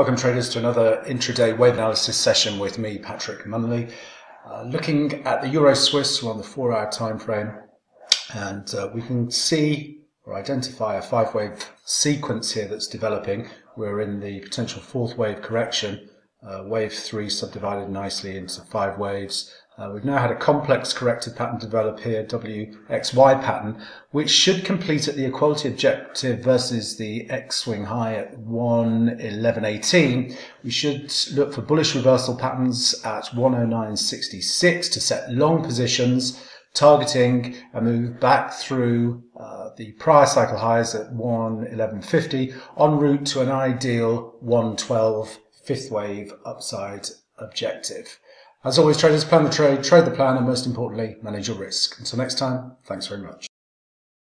Welcome traders to another intraday wave analysis session with me, Patrick Munnelly. Uh, looking at the Euro Swiss, we're on the four hour time frame, and uh, we can see or identify a five wave sequence here that's developing. We're in the potential fourth wave correction. Uh, wave three subdivided nicely into five waves. Uh, we've now had a complex corrected pattern develop here, WXY pattern, which should complete at the equality objective versus the X swing high at 111.18. We should look for bullish reversal patterns at 109.66 to set long positions, targeting a move back through uh, the prior cycle highs at 111.50 en route to an ideal 112 fifth wave upside objective. As always, traders plan the trade, trade the plan, and most importantly, manage your risk. Until next time, thanks very much.